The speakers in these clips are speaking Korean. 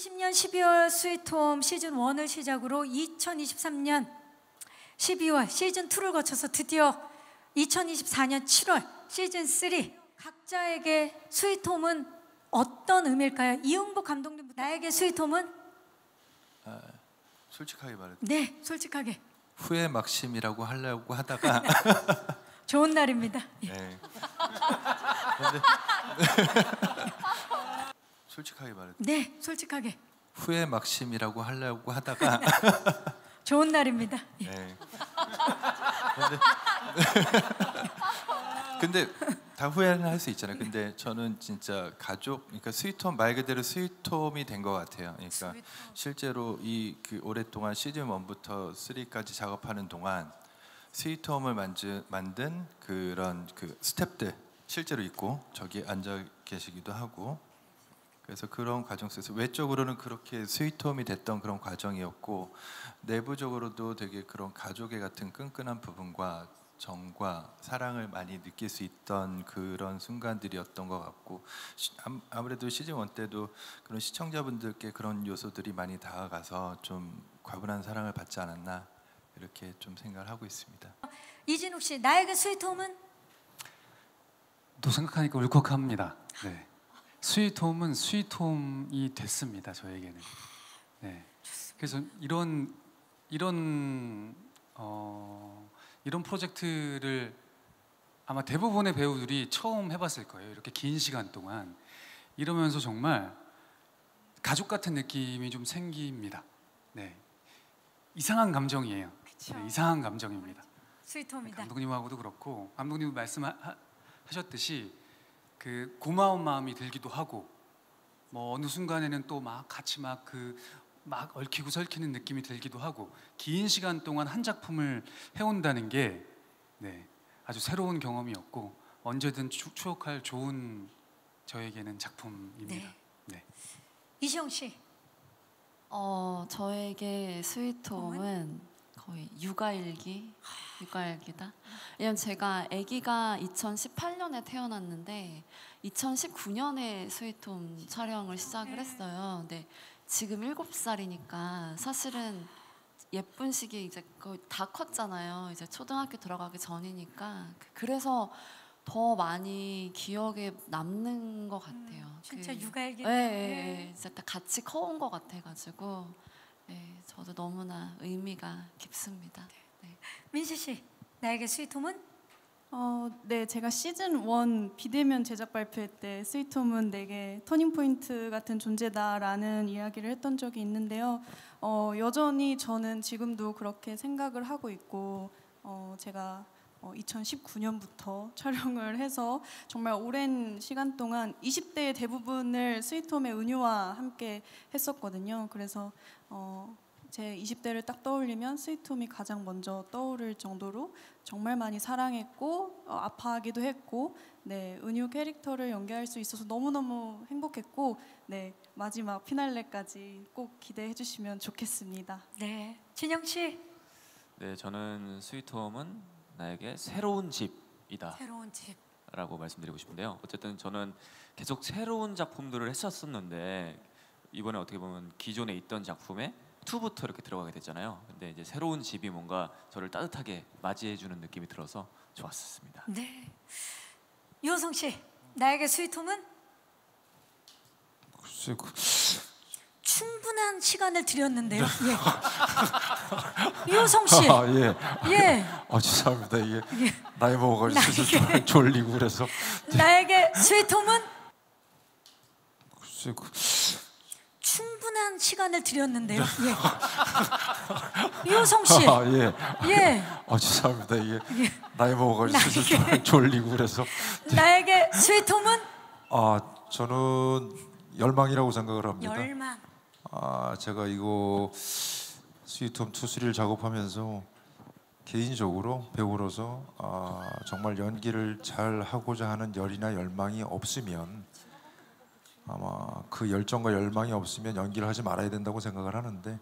2020년 12월 스위트홈 시즌 1을 시작으로 2023년 12월 시즌 2를 거쳐서 드디어 2024년 7월 시즌 3 각자에게 스위트홈은 어떤 의미일까요? 이용복 감독님 나에게 스위트홈은 솔직하게 말해 네 솔직하게 후회 막심이라고 하려고 하다가 좋은 날입니다. 예. 네. 솔직하게 말해 네 솔직하게 후회 막심이라고 하려고 하다가 좋은 날입니다. 예. 네. 근데, 근데 다 후회는 할 수 있잖아요. 근데 저는 진짜 가족, 그러니까 스위트홈 말 그대로 스위트홈이 된 것 같아요. 그러니까 스위트홈. 실제로 이 그 오랫동안 시즌 1부터 3까지 작업하는 동안 스위트홈을 만든, 만든 그런 그 스탭들 실제로 있고 저기 앉아 계시기도 하고 그래서 그런 과정 속에서 외적으로는 그렇게 스위트홈이 됐던 그런 과정이었고 내부적으로도 되게 그런 가족의 같은 끈끈한 부분과 정과 사랑을 많이 느낄 수 있던 그런 순간들이었던 것 같고 아무래도 시즌 1 때도 그런 시청자분들께 그런 요소들이 많이 다가가서 좀 과분한 사랑을 받지 않았나 이렇게 좀 생각을 하고 있습니다. 이진욱 씨 나에게 스위트홈은 또 생각하니까 울컥합니다. 네. 스위트홈은 스위트홈이 됐습니다. 저에게는. 네. 그래서 이런 이런 어, 이런 프로젝트를 아마 대부분의 배우들이 처음 해봤을 거예요. 이렇게 긴 시간 동안 이러면서 정말 가족 같은 느낌이 좀 생깁니다. 네. 이상한 감정이에요. 네, 이상한 감정입니다. 스위트홈이다. 감독님하고도 그렇고 감독님 말씀하셨듯이 그 고마운 마음이 들기도 하고 뭐 어느 순간에는 또 막 같이 막 그 막 얽히고 설키는 느낌이 들기도 하고 긴 시간 동안 한 작품을 해온다는 게 네, 아주 새로운 경험이었고 언제든 추, 추억할 좋은 저에게는 작품입니다. 네. 이시영 씨 어 저에게 스위트홈은 거의 육아일기 육아일기다. 왜냐면 제가 아기가 2018년에 태어났는데 2019년에 스위트홈 촬영을 시작을 했어요. 근데 지금 7살이니까 사실은 예쁜 시기에 이제 거의 다 컸잖아요. 이제 초등학교 들어가기 전이니까 그래서 더 많이 기억에 남는 것 같아요. 진짜 그- 육아일기. 네, 네, 네. 진짜 다 같이 커온 것 같아가지고 네, 저도 너무나 의미가 깊습니다. 네. 민시 씨 나에게 스위트홈은 어, 네, 제가 시즌 1 비대면 제작 발표 때 스위트홈은 내게 터닝 포인트 같은 존재다라는 이야기를 했던 적이 있는데요. 어, 여전히 저는 지금도 그렇게 생각을 하고 있고 어, 제가 어, 2019년부터 촬영을 해서 정말 오랜 시간 동안 20대의 대부분을 스위트홈의 은유와 함께 했었거든요. 그래서 어, 제 20대를 딱 떠올리면 스위트홈이 가장 먼저 떠오를 정도로 정말 많이 사랑했고 어, 아파하기도 했고 네 은유 캐릭터를 연기할 수 있어서 너무 너무 행복했고 네 마지막 피날레까지 꼭 기대해 주시면 좋겠습니다. 네 진영 씨 네, 저는 스위트홈은 나에게 새로운 집이다. 새로운 집 라고 말씀드리고 싶은데요. 어쨌든 저는 계속 새로운 작품들을 했었었는데 이번에 어떻게 보면 기존에 있던 작품에 2부터 이렇게 들어가게 됐잖아요. 근데 이제 새로운 집이 뭔가 저를 따뜻하게 맞이해주는 느낌이 들어서 좋았었습니다. 네 유호성 씨 나에게 스위트홈은 글쎄, 그- 충분한 시간을 드렸는데요. 예. 유호성 씨 아, 예. 예 아, 죄송합니다. 이게 예. 나이 먹어가지고 나이게. 좀 졸리고 그래서. 나에게 스위트홈은 글쎄, 그- 충분한 시간을 드렸는데요. 예. 유호성 씨 아, 예. 예. 아, 죄송합니다. 이게 예. 나이 먹어가지고. 졸리고 그래서. 나에게 스위트홈은 아, 저는 열망이라고 생각을 합니다. 열망. 아, 제가 이거 스위트홈 투스리를 작업하면서 개인적으로 배우로서 아, 정말 연기를 잘 하고자 하는 열이나 열망이 없으면 아마 그 열정과 열망이 없으면 연기를 하지 말아야 된다고 생각을 하는데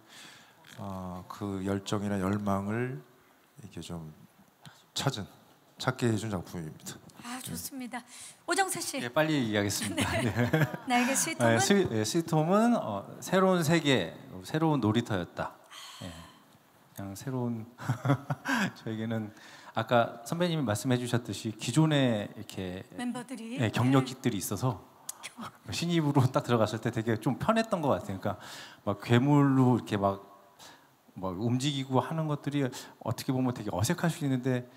아, 그 열정이나 열망을 이렇게 좀 찾은 찾게 해준 작품입니다. 아아 좋습니다. 오정세 씨 예, 빨리 얘기하겠습니다. 네. 나에게 스위트홈은 네, 스위, 예, 스위트홈은 어, 새로운 세계, 새로운 놀이터였다. 예, 그냥 새로운 저에게는 아까 선배님이 말씀해주셨듯이 기존에 이렇게 멤버들이 예, 경력직들이 있어서 신입으로 딱 들어갔을 때 되게 좀 편했던 것 같아요. 그러니까 막 괴물로 이렇게 막, 막 움직이고 하는 것들이 어떻게 보면 되게 어색할 수 있는데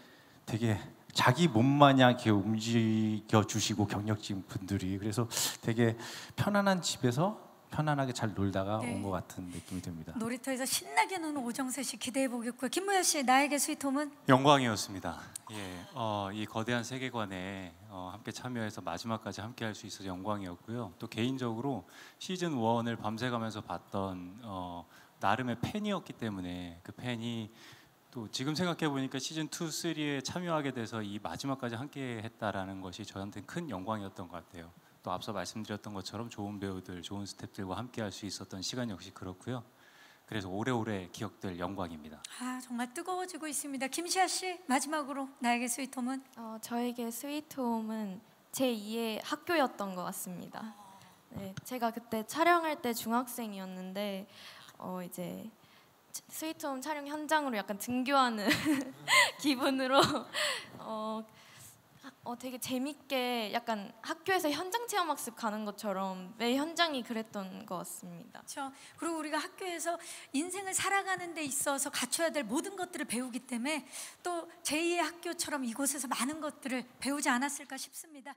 되게 자기 몸 마냥 이렇게 움직여 주시고 경력직 분들이 그래서 되게 편안한 집에서 편안하게 잘 놀다가 네. 온것 같은 느낌이 듭니다. 놀이터에서 신나게 노는 오정세 씨 기대해 보겠고요. 김무현 씨 나에게 스위트홈은 영광이었습니다. 예, 어, 이 거대한 세계관에 어, 함께 참여해서 마지막까지 함께 할 수 있어서 영광이었고요. 또 개인적으로 시즌 1을 밤새가면서 봤던 어, 나름의 팬이었기 때문에 그 팬이 또 지금 생각해 보니까 시즌 2, 3에 참여하게 돼서 이 마지막까지 함께 했다라는 것이 저한테는 큰 영광이었던 것 같아요. 또 앞서 말씀드렸던 것처럼 좋은 배우들, 좋은 스태프들과 함께 할 수 있었던 시간 역시 그렇고요. 그래서 오래오래 기억될 영광입니다. 아 정말 뜨거워지고 있습니다. 김시아 씨 마지막으로 나에게 스위트홈은 어, 저에게 스위트홈은 제 2의 학교였던 것 같습니다. 네, 제가 그때 촬영할 때 중학생이었는데 어, 이제 스위트홈 촬영 현장으로 약간 등교하는 기분으로 어, 어, 되게 재밌게 약간 학교에서 현장 체험 학습 가는 것처럼 매 현장이 그랬던 것 같습니다. 그렇죠. 그리고 우리가 학교에서 인생을 살아가는 데 있어서 갖춰야 될 모든 것들을 배우기 때문에 또 제2의 학교처럼 이곳에서 많은 것들을 배우지 않았을까 싶습니다.